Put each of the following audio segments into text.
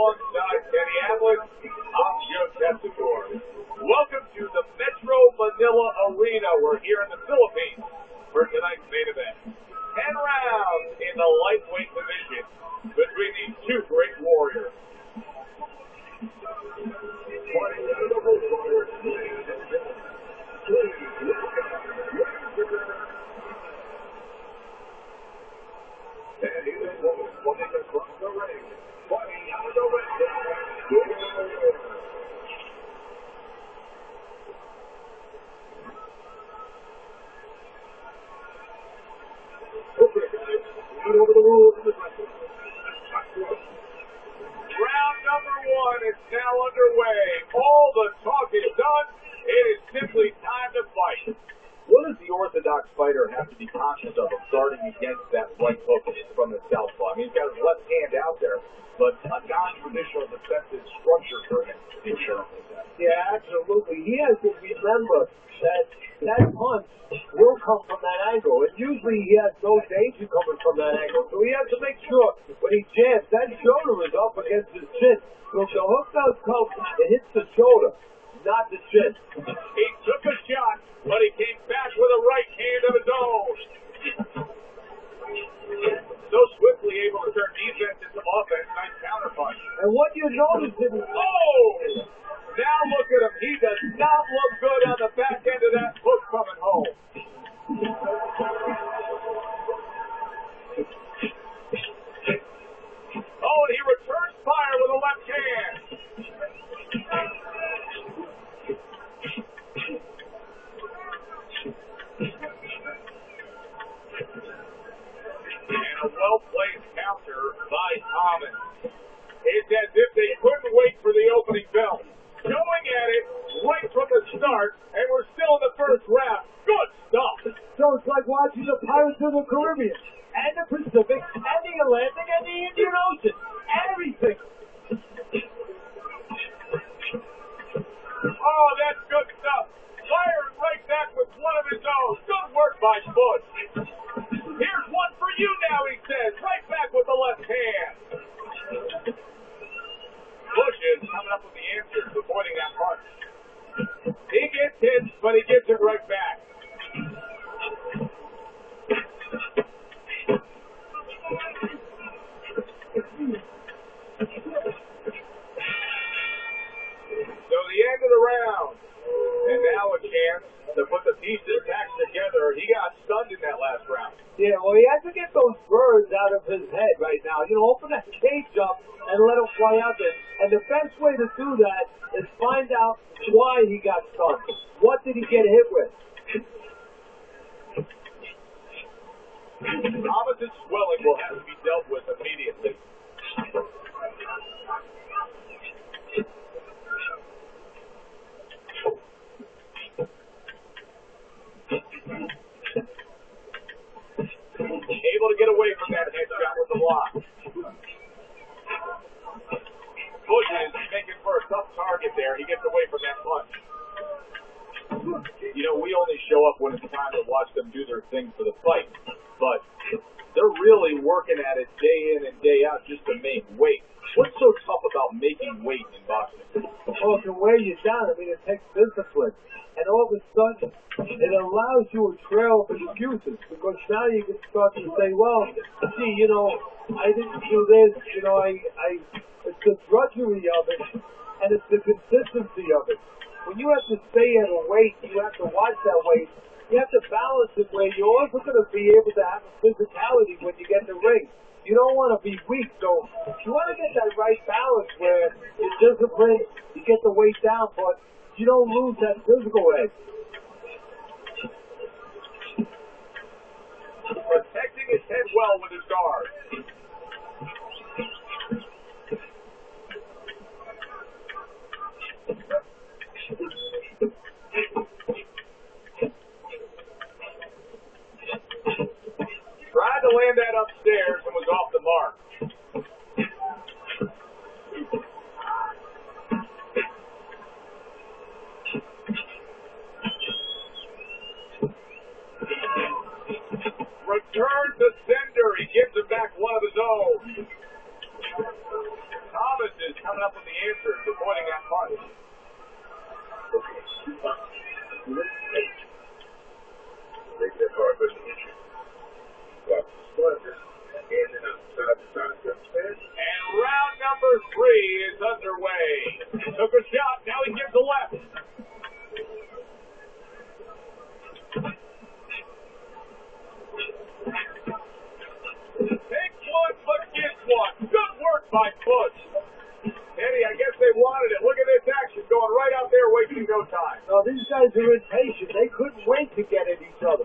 alongside Teddy Atlas. I'm Joe Tessitore. Welcome to the Metro Manila Arena. We're here in the Philippines for tonight's main event. Ten rounds in the lightweight division between these two great warriors. And he is running across the ring. Fighting out of the ring. Okay, guys. Right over the rules of the wrestling. Round number one is now underway. All the talk is done. It is simply time to fight. What does the orthodox fighter of of guarding against that right hook from the southpaw? I mean, it's like watching the Pirates of the Caribbean, and the Pacific, and the Atlantic, and the Indian Ocean. To put the pieces back together. He got stunned in that last round. Yeah, well, he has to get those birds out of his head right now. You know, open that cage up and let them fly out there. And the best way to do that is find out why he got stunned. What did he get hit with? Thomas's swelling will have to be dealt with immediately. Able to get away from that headshot with the block. Bush is making for a tough target there. He gets away from that punch. You know, we only show up when it's time to watch them do their thing for the fight, but they're really working at it day in and day out just to make weight. What's so tough about making weight in boxing? Well, it can wear you down. I mean, it takes discipline. And all of a sudden, it allows you a trail of excuses because now you can start to say, well, gee, you know, I didn't do this, you know, I, I, it's the drudgery of it, and it's the consistency of it. When you have to stay at a weight, you have to watch that weight. You have to balance it where you're also going to be able to have a physicality when you get the ring. You don't want to be weak, so you want to get that right balance where you're disciplined, you get the weight down, but you don't lose that physical edge. Protecting his head well with his guard. Tried to land that upstairs and was off the mark. Return the sender. He gives it back one of his own. Thomas is coming up with the answer, avoiding that party. three is underway. Took a shot. Now he gives a left. Takes one, but gets one. Good work by Bush. Teddy, I guess they wanted it. Look at this action going right out there, wasting no time. Oh, these guys are impatient. They couldn't wait to get at each other.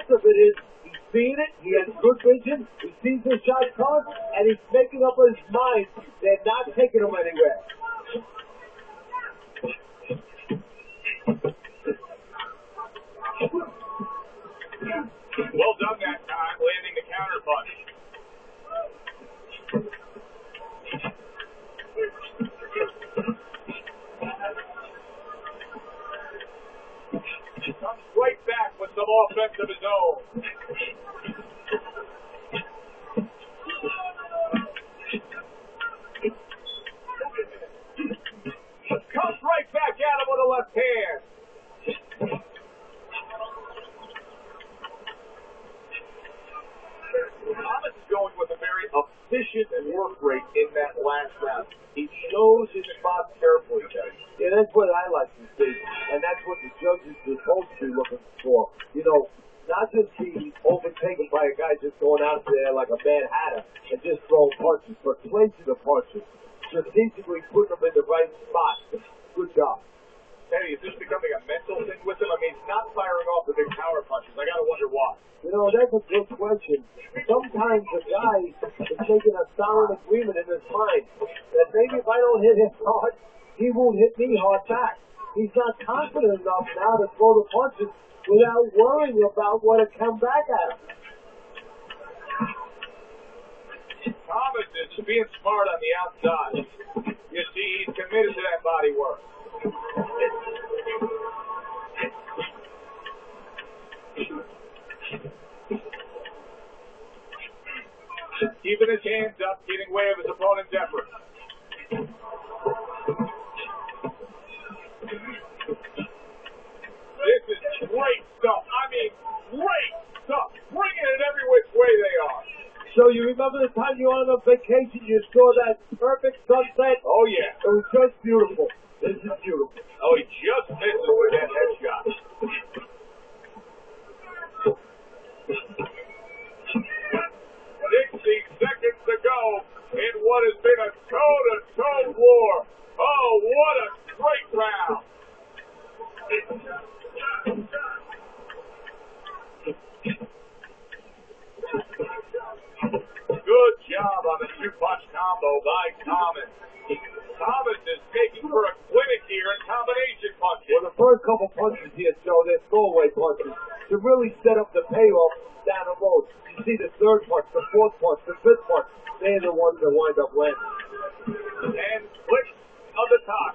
Rest of it is he's seeing it, he has good vision, he sees the shot come, and he's making up his mind they're not taking him anywhere. Efficient work rate in that last round. He chose his spots carefully, Jay. Yeah, that's what I like to see, and that's what the judges are supposed to be looking for. You know, not just be overtaken by a guy just going out there like a Mad Hatter and just throwing punches, but placing the punches, strategically putting them in the right spot. Good job. Teddy, is this becoming a mental thing with him? I mean, he's not firing off the big power punches. I gotta wonder why. You know, that's a good question. Sometimes the guy is making a solid agreement in his mind that maybe if I don't hit him hard, he won't hit me hard back. He's not confident enough now to throw the punches without worrying about what will come back at him. Thomas is being smart on the outside. You see, he's committed to that body work. Keeping his hands up, getting way of his opponent's effort. This is great stuff. I mean, great stuff. Bringing it every which way they are. So you remember the time you were on a vacation, you saw that perfect sunset? Oh, yeah. It was just beautiful. This is beautiful. Oh, he just misses with that headshot. Sixty seconds to go in what has been a toe-to-toe war. Oh, what a great round! Good job on the two-punch combo by Thomas. Thomas is taking for a clinic here in combination punches. Well, the first couple punches here, Joe, they're throwaway punches to really set up the payoff down the road. You see the third punch, the fourth punch, the fifth punch, they're the ones that wind up landing. and click of the top.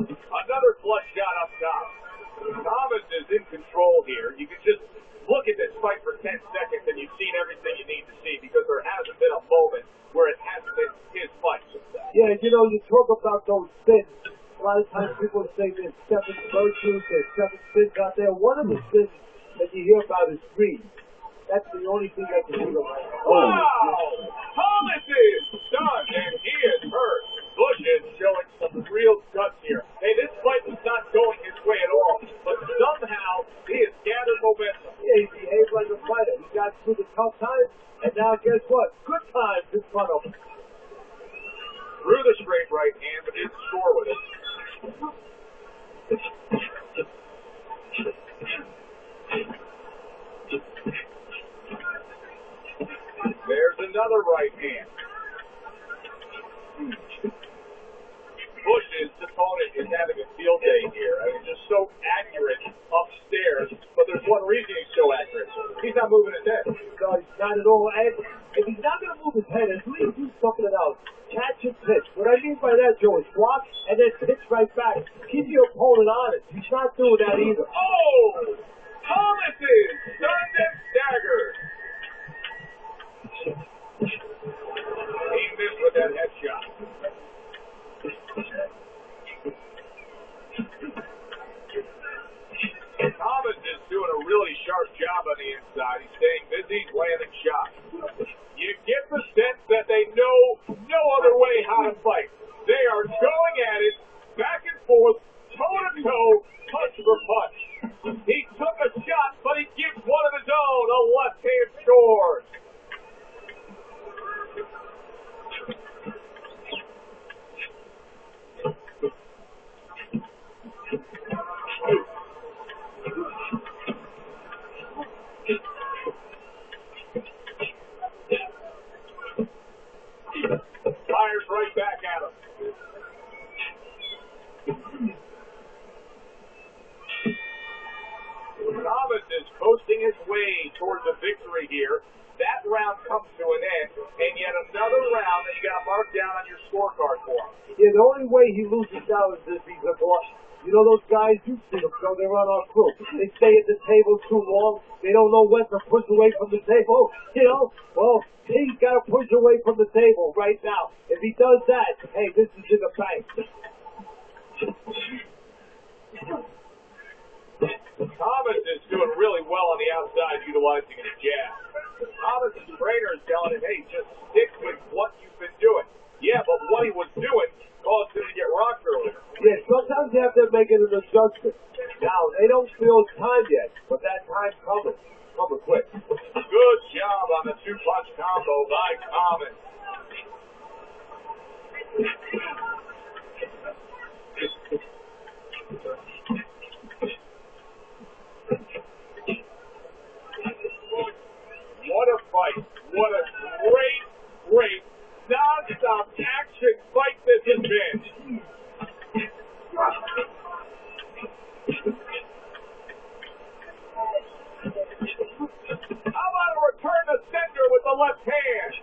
Another flush shot up top. Thomas is in control here. You can just look at this fight for 10 seconds and you've seen everything you need to see because there hasn't been a moment where it hasn't been his fight. Yeah, you know, you talk about those sins. A lot of times people say there's seven virtues, there's seven sins out there. One of the sins that you hear about is greed. That's the only thing I can think of right now. Wow! Thomas is done and he is hurt. Bush is showing some real guts here. Hey, this fight was not going his way at all, but somehow he has gathered momentum. Yeah, he behaved like a fighter. He got through the tough times, and now guess what? Good times in front of him. Threw the straight right hand, but didn't score with it. There's another right hand. Not at all. And if he's not going to move his head, at least do something else. Catch and pitch. What I mean by that, Joe, is block and then pitch right back. Keep your opponent honest. He's not doing that either. Fires right back at him. Thomas is coasting his way towards a victory here. Round comes to an end, and yet another round that you got to mark down on your scorecard for him. Yeah, the only way he loses now is if he's a boss. You know those guys, you see them, so they're on our crew. They stay at the table too long. They don't know when to push away from the table. Oh, you know, well, he's got to push away from the table right now. If he does that, hey, this is in the bank. Thomas is doing really well on the outside, utilizing his jab. Thomas' trainer is telling him, hey, just stick with what you've been doing. Yeah, but what he was doing caused him to get rocked earlier. Yeah, sometimes you have to make an adjustment. Now, they don't feel time yet, but that time coming. Coming quick. Good job on the two-punch combo by Thomas. What a fight. What a great, great, non-stop action fight this has been. How about a return to with the left hand?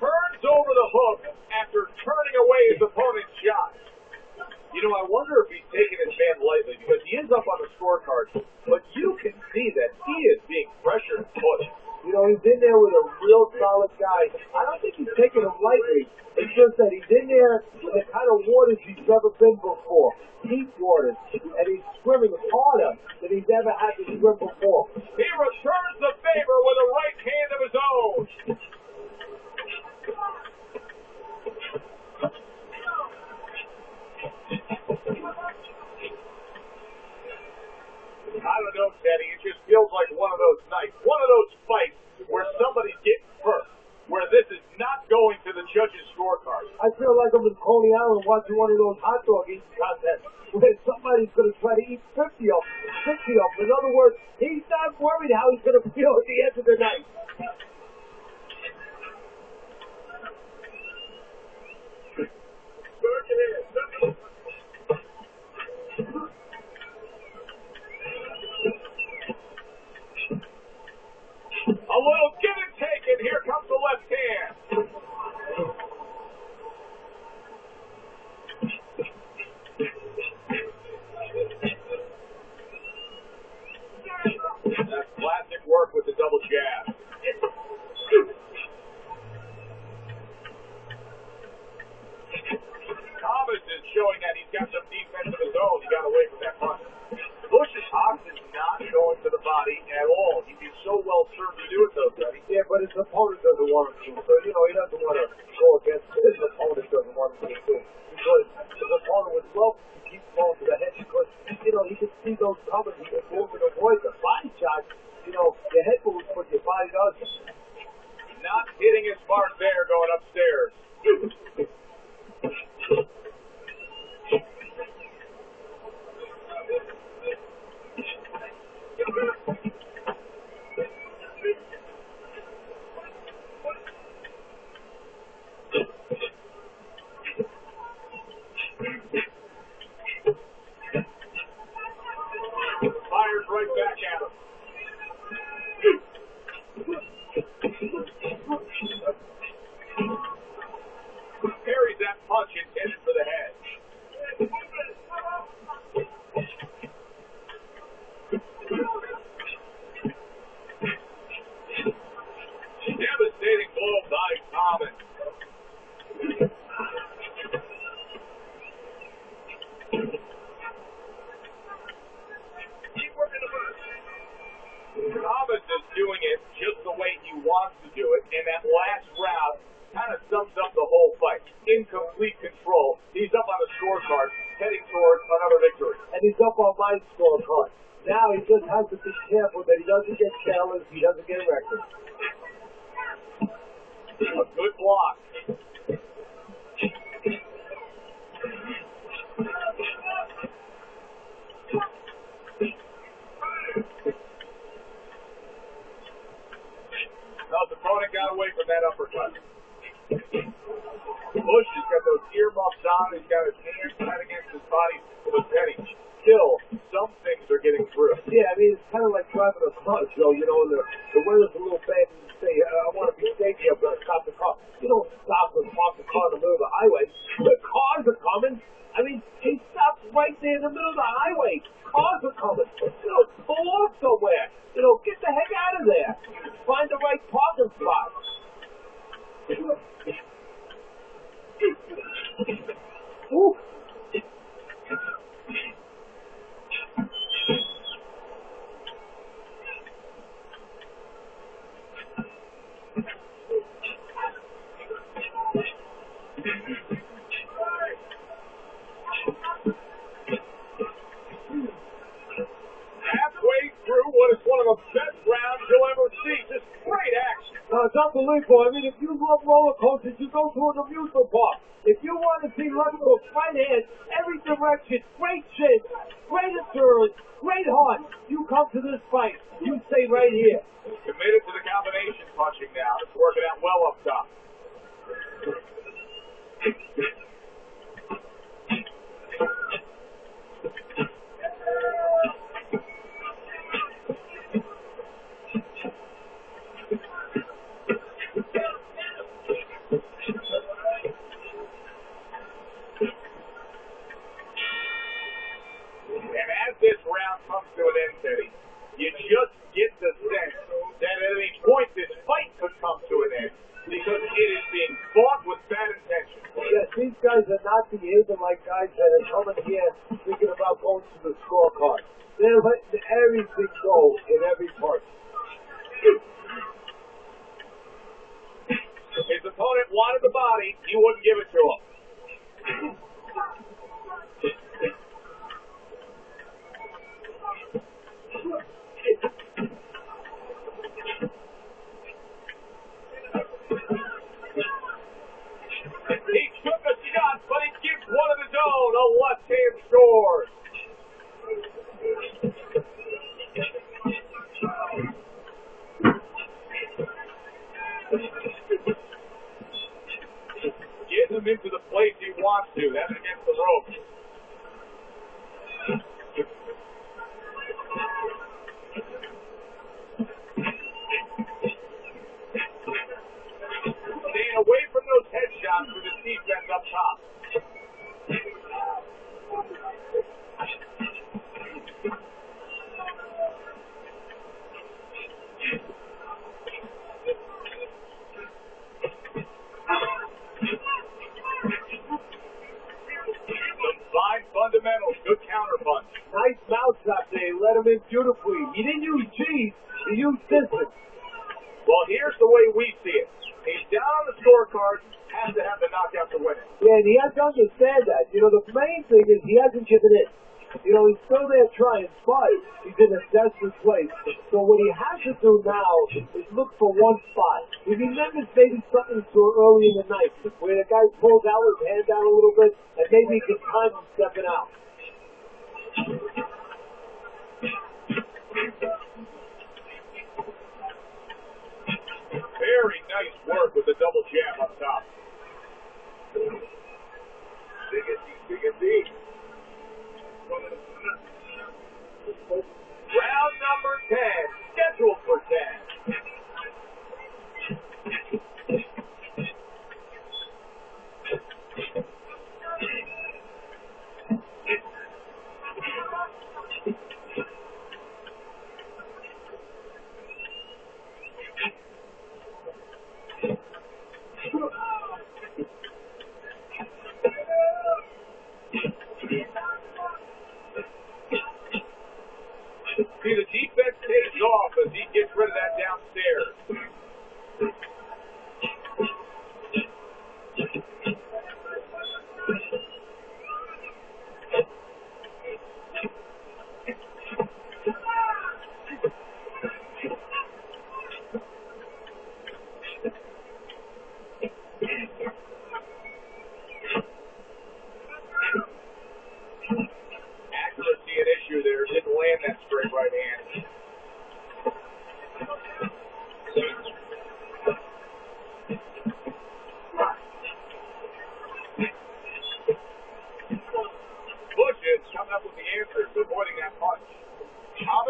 Turns over the hook after turning away his opponent's shot. You know, I wonder if he's taking his man lightly because he is up on the scorecard, but you can see that he is being pressured and pushed. You know, he's in there with a real solid guy. I don't think he's taking him lightly. It's just that he's in there with the kind of waters he's never been before. Deep waters. And he's swimming harder than he's ever had to swim before. He returns the favor with a right hand of his own. I don't know, Teddy. It just feels like one of those nights, one of those fights where somebody's getting hurt, where this is not going to the judges' scorecard. I feel like I'm in Coney Island watching one of those hot dog eating contests where somebody's going to try to eat 50 of them, 60 of them. In other words, he's not worried how he's going to feel at the end of the night. My scorecard. Now he just has to be careful that he doesn't get challenged, he doesn't get wrecked. A good block. Now his opponent got away from that uppercut. Bush has got those earmuffs on. He's got his hands tied against his body a penny. Still, some things are getting through. Yeah, I mean, it's kind of like driving a car, Joe. You know, the, the weather's a little bad, and you say, I want to be safe here, but I stop the car. You don't stop and park the car in the middle of the highway. The cars are coming. I mean, he stops right there in the middle of the highway. Cars are coming. You know, pull off somewhere. You know, get the heck out of there. Find the right parking spot. Ooh. Halfway through what is one of the best rounds you'll ever see. Just great action. Now, it's unbelievable. I mean, if you love roller coasters, you go to an amusement park. If you want to see Ludlow right hand, every direction, great shape, great endurance, great heart, you come to this fight. You stay right here. Committed to the combination punching now. It's working out well up top. He didn't use G's. He used distance. Well, here's the way we see it. He's down on the scorecard, has to have the knockout to win it. Yeah, and he has to understand that. You know, the main thing is he hasn't given in. You know, he's still there trying, but he's in a desperate place. So what he has to do now is look for one spot. He remembers maybe something to early in the night where the guy pulls out his hand down a little bit and maybe he can time him stepping out. With the double jab up top. Big and deep, big and deep. Round number 10, scheduled for 10. gets rid of that down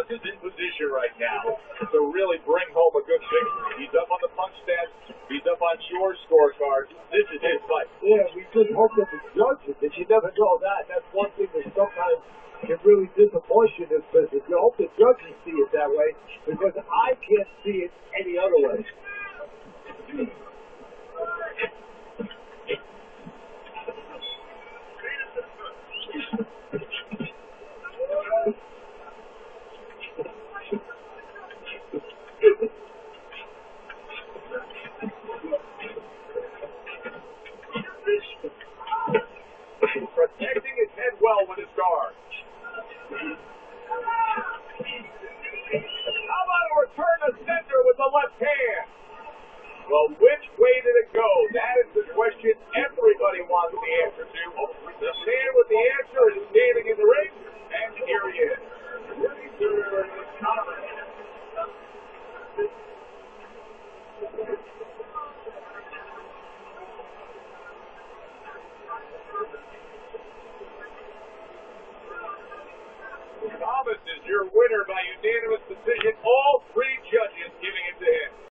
Thomas is in position right now to really bring home a good victory. He's up on the punch stats. He's up on Shore's scorecard. This is his fight. Yeah, we just hope that the judges, and you never know that. That's one thing that sometimes can really disappoint you in this business. You hope the judges see it that way, because I can't see it any other way.